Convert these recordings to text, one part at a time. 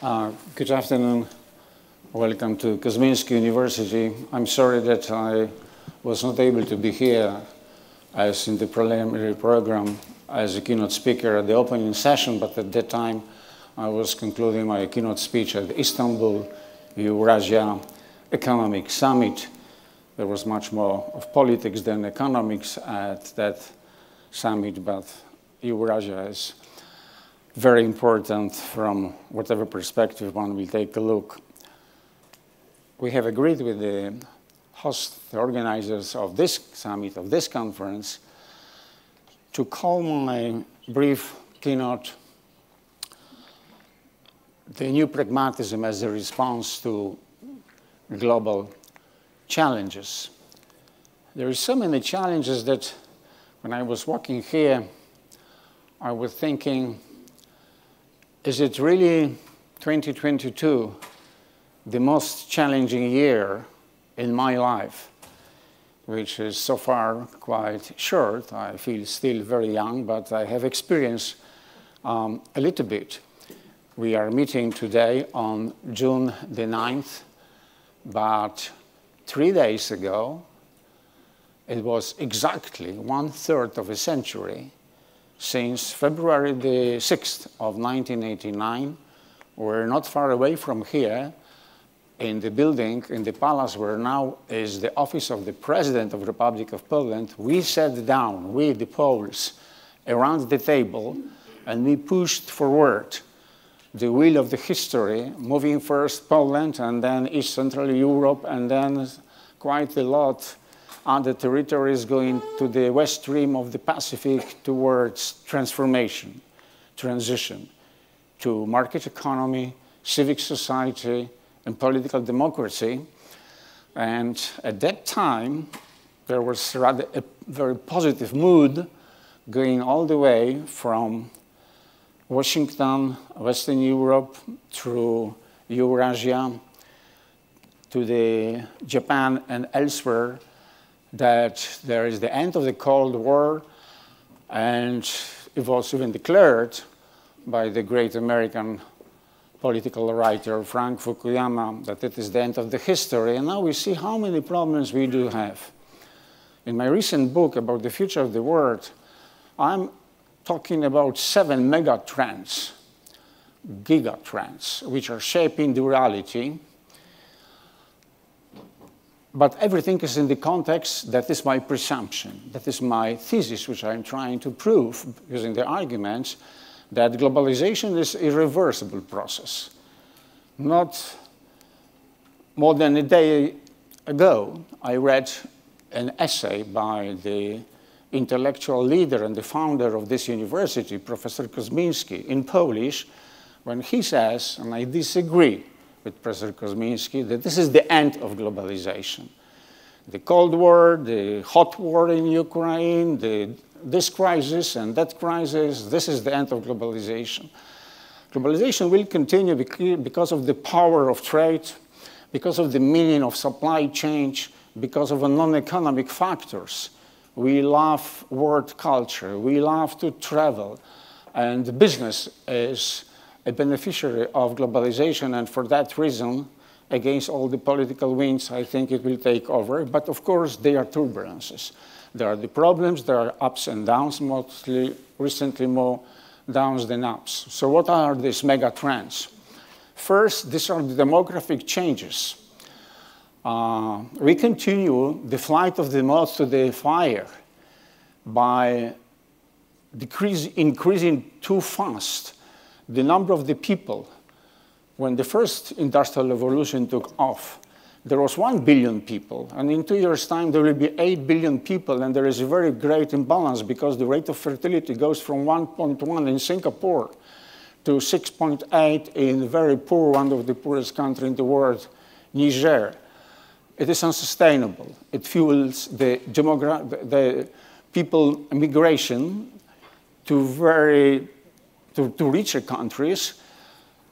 Uh, good afternoon. Welcome to Kozminski University. I'm sorry that I was not able to be here as in the preliminary program as a keynote speaker at the opening session, but at that time I was concluding my keynote speech at the Istanbul Eurasia Economic Summit. There was much more of politics than economics at that summit, but Eurasia is very important from whatever perspective one will take a look. We have agreed with the host, the organizers of this summit, of this conference, to call my brief keynote the new pragmatism as a response to global challenges. There are so many challenges that when I was walking here, I was thinking, is it really 2022 the most challenging year in my life, which is so far quite short. I feel still very young, but I have experienced um, a little bit. We are meeting today on June the 9th, but three days ago, it was exactly one third of a century since February the 6th of 1989. We're not far away from here in the building, in the palace where now is the office of the President of the Republic of Poland. We sat down, we the Poles, around the table, and we pushed forward the wheel of the history, moving first Poland and then East Central Europe and then quite a lot other territories going to the west rim of the Pacific towards transformation, transition to market economy, civic society, and political democracy. And at that time, there was rather a very positive mood going all the way from Washington, Western Europe, through Eurasia, to the Japan and elsewhere, that there is the end of the Cold War, and it was even declared by the great American political writer Frank Fukuyama that it is the end of the history. And now we see how many problems we do have. In my recent book about the future of the world, I'm talking about seven mega trends, giga trends, which are shaping the reality but everything is in the context that is my presumption, that is my thesis, which I'm trying to prove using the arguments that globalization is irreversible process. Not more than a day ago, I read an essay by the intellectual leader and the founder of this university, Professor Kozminski, in Polish, when he says, and I disagree, with Professor Kozminski that this is the end of globalization. The Cold War, the hot war in Ukraine, the, this crisis and that crisis, this is the end of globalization. Globalization will continue because of the power of trade, because of the meaning of supply change, because of non-economic factors. We love world culture, we love to travel, and business is a beneficiary of globalization, and for that reason, against all the political winds, I think it will take over. But of course, there are turbulences. There are the problems, there are ups and downs, mostly recently more downs than ups. So what are these mega trends? First, these are the demographic changes. Uh, we continue the flight of the moth to the fire by decrease, increasing too fast the number of the people, when the first industrial revolution took off, there was 1 billion people. And in two years' time, there will be 8 billion people. And there is a very great imbalance because the rate of fertility goes from 1.1 in Singapore to 6.8 in very poor, one of the poorest countries in the world, Niger. It is unsustainable. It fuels the, the people migration to very to, to richer countries,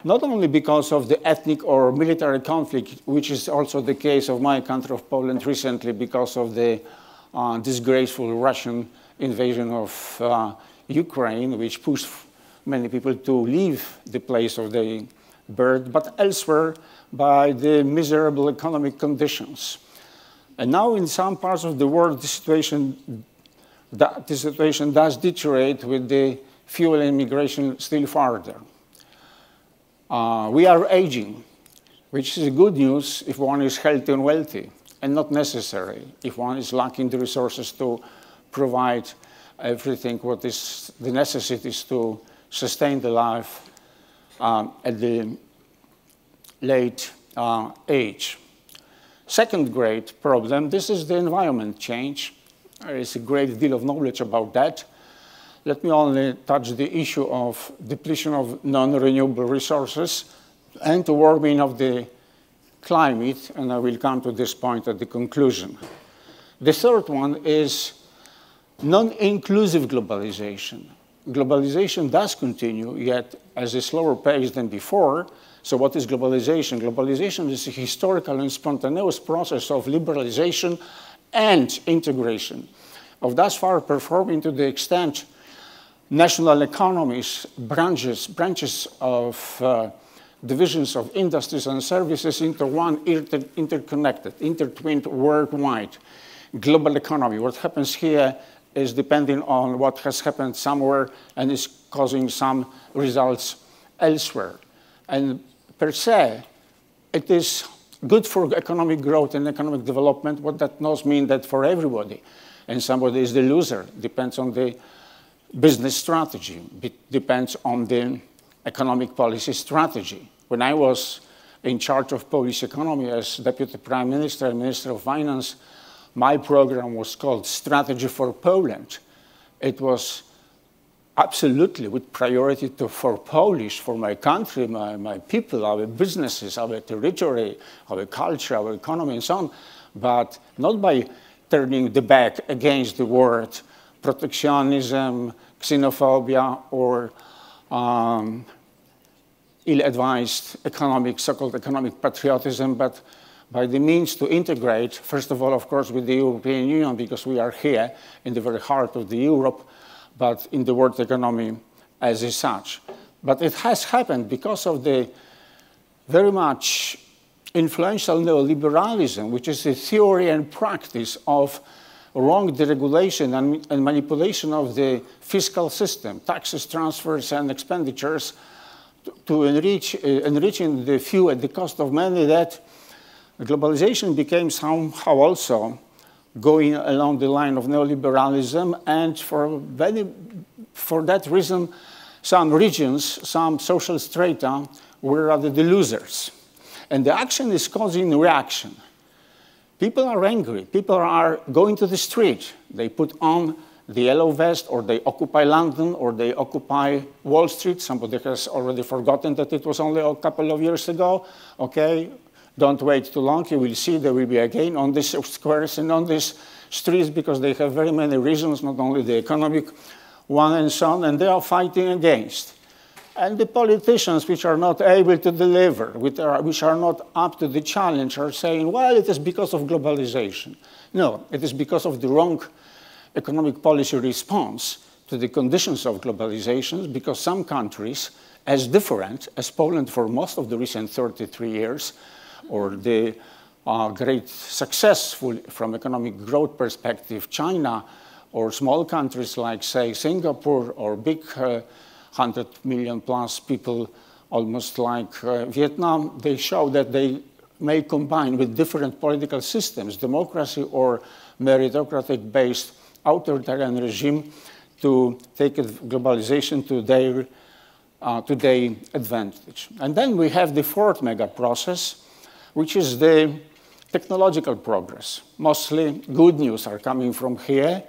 not only because of the ethnic or military conflict, which is also the case of my country of Poland recently because of the uh, disgraceful Russian invasion of uh, Ukraine, which pushed many people to leave the place of the birth, but elsewhere by the miserable economic conditions. And now in some parts of the world, the situation, the situation does deteriorate with the fuel immigration still farther. Uh, we are aging, which is good news if one is healthy and wealthy, and not necessary if one is lacking the resources to provide everything what is the necessities to sustain the life um, at the late uh, age. Second great problem, this is the environment change. There is a great deal of knowledge about that. Let me only touch the issue of depletion of non-renewable resources and the warming of the climate, and I will come to this point at the conclusion. The third one is non-inclusive globalization. Globalization does continue, yet at a slower pace than before, so what is globalization? Globalization is a historical and spontaneous process of liberalization and integration, of thus far performing to the extent national economies, branches, branches of uh, divisions of industries and services into one inter interconnected, intertwined worldwide global economy. What happens here is depending on what has happened somewhere and is causing some results elsewhere. And per se, it is good for economic growth and economic development. What that does mean that for everybody, and somebody is the loser, depends on the business strategy, it depends on the economic policy strategy. When I was in charge of Polish economy as Deputy Prime Minister and Minister of Finance, my program was called Strategy for Poland. It was absolutely with priority to, for Polish, for my country, my, my people, our businesses, our territory, our culture, our economy, and so on, but not by turning the back against the word protectionism, xenophobia, or um, ill-advised economic, so-called economic patriotism, but by the means to integrate, first of all, of course, with the European Union, because we are here in the very heart of the Europe, but in the world economy as is such. But it has happened because of the very much influential neoliberalism, which is the theory and practice of wrong deregulation and, and, manipulation of the fiscal system, taxes, transfers, and expenditures to, enrich, uh, enriching the few at the cost of many that globalization became somehow also going along the line of neoliberalism, and for, very, for that reason, some regions, some social strata were rather the losers. And the action is causing reaction. People are angry. People are going to the street. They put on the yellow vest, or they occupy London, or they occupy Wall Street. Somebody has already forgotten that it was only a couple of years ago. Okay, don't wait too long. You will see there will be again on these squares and on these streets because they have very many reasons, not only the economic one and so on, and they are fighting against. And the politicians which are not able to deliver, which are, which are not up to the challenge, are saying, well, it is because of globalization. No, it is because of the wrong economic policy response to the conditions of globalization, because some countries, as different as Poland for most of the recent 33 years, or the uh, great successful from economic growth perspective, China, or small countries like, say, Singapore, or big uh, 100 million plus people, almost like uh, Vietnam, they show that they may combine with different political systems, democracy or meritocratic-based authoritarian regime to take globalization to their, uh, to their advantage. And then we have the fourth mega process, which is the technological progress. Mostly good news are coming from here,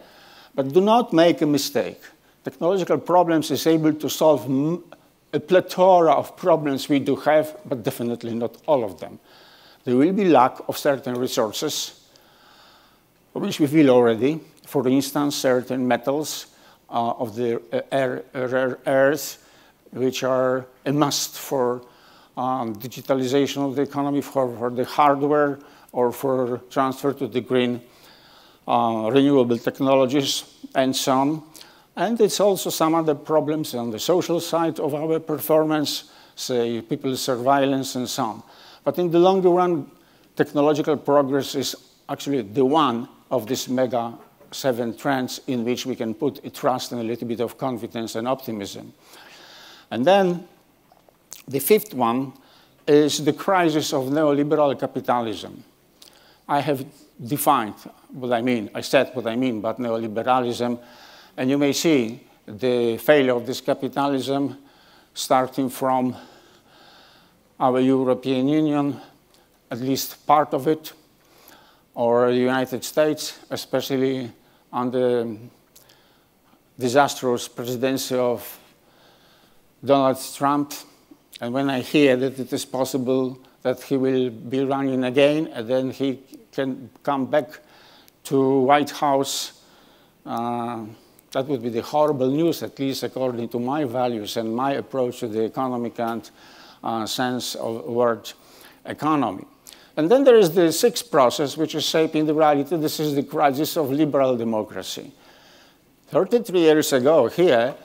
but do not make a mistake. Technological problems is able to solve a plethora of problems we do have, but definitely not all of them. There will be lack of certain resources, which we feel already. For instance, certain metals uh, of the uh, rare earth, which are a must for um, digitalization of the economy for, for, the hardware or for transfer to the green uh, renewable technologies and so on. And it's also some other problems on the social side of our performance, say, people's surveillance and so on. But in the longer run, technological progress is actually the one of these mega seven trends in which we can put a trust and a little bit of confidence and optimism. And then the fifth one is the crisis of neoliberal capitalism. I have defined what I mean. I said what I mean but neoliberalism. And you may see the failure of this capitalism starting from our European Union, at least part of it, or the United States, especially under the disastrous presidency of Donald Trump. And when I hear that it is possible that he will be running again, and then he can come back to White House, uh, that would be the horrible news, at least according to my values and my approach to the economic and uh, sense of word economy. And then there is the sixth process, which is shaping the reality. This is the crisis of liberal democracy. 33 years ago, here,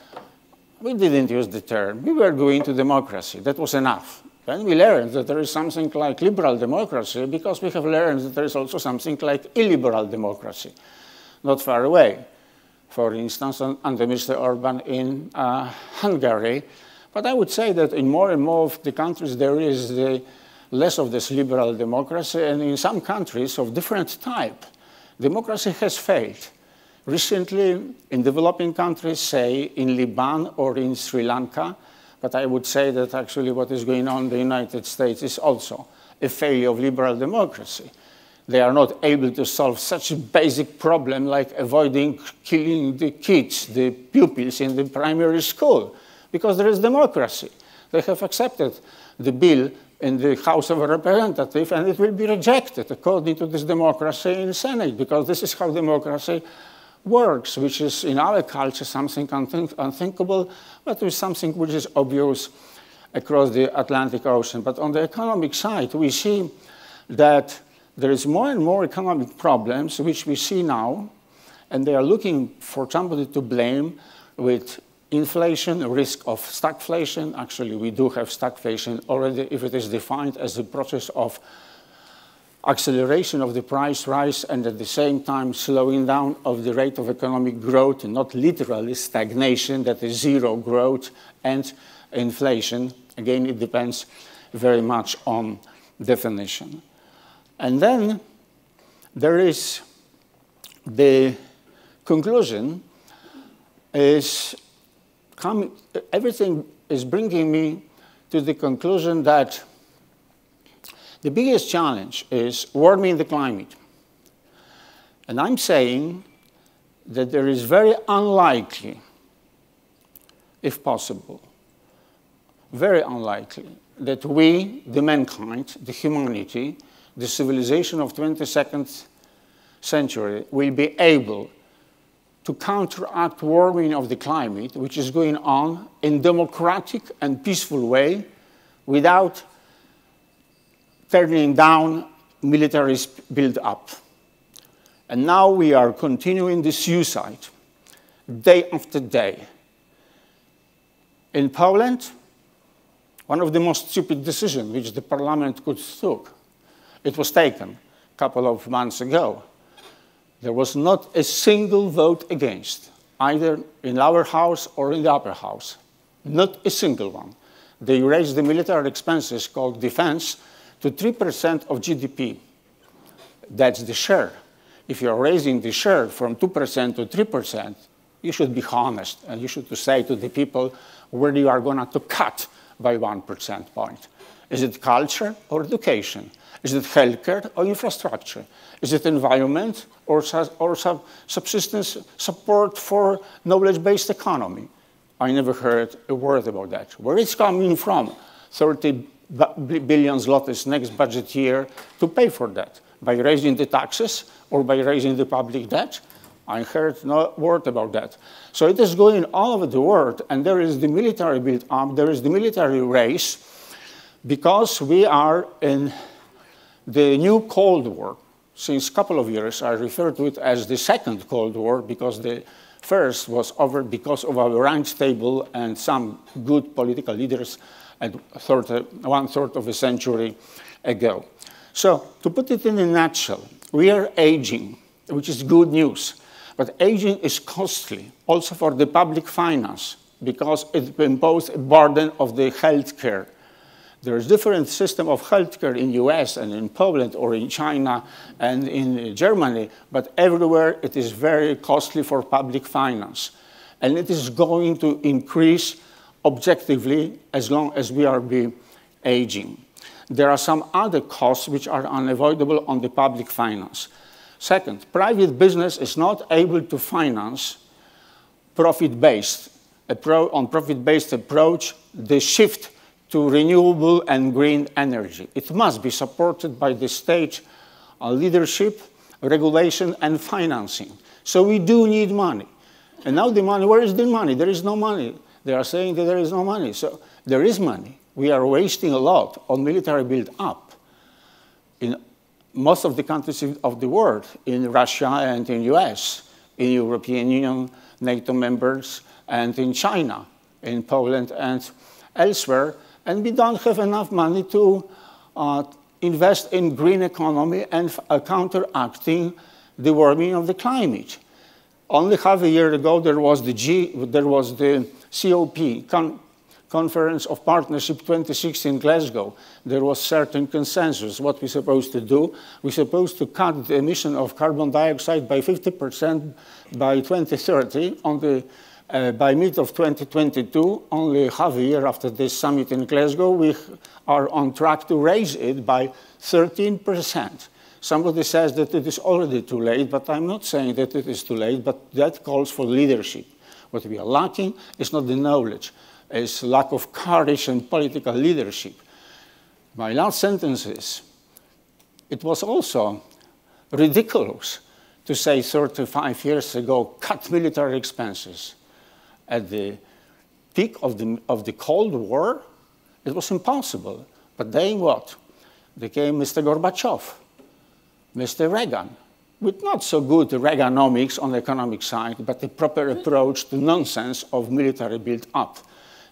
we didn't use the term. We were going to democracy. That was enough. Then we learned that there is something like liberal democracy because we have learned that there is also something like illiberal democracy, not far away. For instance, under Mr. Orban in uh, Hungary. But I would say that in more and more of the countries, there is the less of this liberal democracy, and in some countries of different type, democracy has failed. Recently, in developing countries, say in Lebanon or in Sri Lanka, but I would say that actually what is going on in the United States is also a failure of liberal democracy. They are not able to solve such a basic problem like avoiding killing the kids, the pupils in the primary school, because there is democracy. They have accepted the bill in the House of Representatives, and it will be rejected according to this democracy in the Senate, because this is how democracy works, which is in our culture something unthink unthinkable, but is something which is obvious across the Atlantic Ocean. But on the economic side, we see that there is more and more economic problems, which we see now, and they are looking for somebody to blame with inflation, risk of stagflation. Actually, we do have stagflation already if it is defined as the process of acceleration of the price rise and at the same time slowing down of the rate of economic growth, not literally stagnation, that is zero growth and inflation. Again, it depends very much on definition. And then there is the conclusion is come, everything is bringing me to the conclusion that the biggest challenge is warming the climate. And I'm saying that there is very unlikely, if possible, very unlikely, that we, the mankind, the humanity, the civilization of 22nd century, will be able to counteract warming of the climate, which is going on in democratic and peaceful way without turning down military build up. And now we are continuing the suicide day after day. In Poland, one of the most stupid decisions which the parliament could take, it was taken a couple of months ago there was not a single vote against, either in our house or in the upper house. Not a single one. They raised the military expenses called defense to 3% of GDP. That's the share. If you're raising the share from 2% to 3%, you should be honest and you should say to the people where you are going to cut by 1% point. Is it culture or education? Is it healthcare or infrastructure? Is it environment or, or subsistence support for knowledge-based economy? I never heard a word about that. Where is it's coming from? 30 billion zlotys next budget year to pay for that? By raising the taxes or by raising the public debt? I heard no word about that. So it is going all over the world, and there is the military build up, there is the military race, because we are in the new Cold War, since a couple of years, I refer to it as the second Cold War because the first was over because of our round table and some good political leaders at one third of a century ago. So, to put it in a nutshell, we are aging, which is good news. But aging is costly, also for the public finance, because it imposes a burden of the healthcare. There's different system of healthcare in US and in Poland or in China and in Germany, but everywhere it is very costly for public finance. And it is going to increase objectively as long as we are be aging. There are some other costs which are unavoidable on the public finance. Second, private business is not able to finance profit-based, on profit-based approach, the shift to renewable and green energy. It must be supported by the state uh, leadership, regulation, and financing. So we do need money. And now the money, where is the money? There is no money. They are saying that there is no money. So there is money. We are wasting a lot on military build-up. In most of the countries of the world, in Russia and in US, in European Union, NATO members, and in China, in Poland and elsewhere, and we don't have enough money to uh, invest in green economy and uh, counteracting the warming of the climate. Only half a year ago, there was the, G, there was the COP, Con Conference of Partnership 26 in Glasgow, there was certain consensus. What we're supposed to do, we're supposed to cut the emission of carbon dioxide by 50% by 2030 on the uh, by mid of 2022, only half a year after this summit in Glasgow, we are on track to raise it by 13%. Somebody says that it is already too late, but I'm not saying that it is too late, but that calls for leadership. What we are lacking is not the knowledge, it's lack of courage and political leadership. My last sentence is, it was also ridiculous to say 35 years ago, cut military expenses. At the peak of the, of the Cold War, it was impossible. But then what? They came Mr. Gorbachev, Mr. Reagan, with not so good Reaganomics on the economic side, but a proper approach to nonsense of military build-up.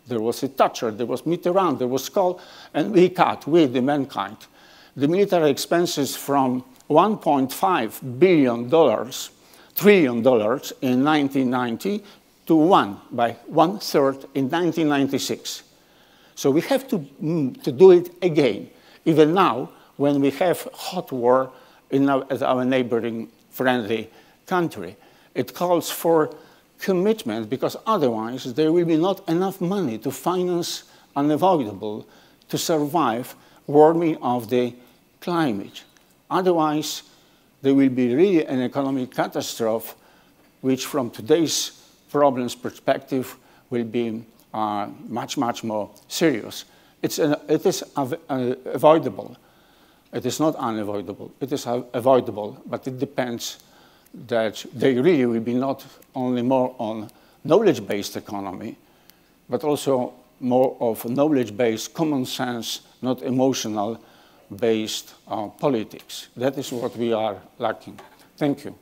There was a Thatcher, there was Mitterrand, there was Kohl, and we cut, we, the mankind, the military expenses from $1.5 billion, trillion dollars in 1990 to one by one third in 1996. So we have to, mm, to do it again, even now when we have hot war in our, as our neighboring friendly country. It calls for commitment because otherwise there will be not enough money to finance unavoidable to survive warming of the climate. Otherwise, there will be really an economic catastrophe which from today's problems perspective will be uh, much, much more serious. It's an, it is uh, avoidable it is not unavoidable. It is avoidable, but it depends that they really will be not only more on knowledge-based economy, but also more of knowledge-based common sense, not emotional-based uh, politics. That is what we are lacking. Thank you.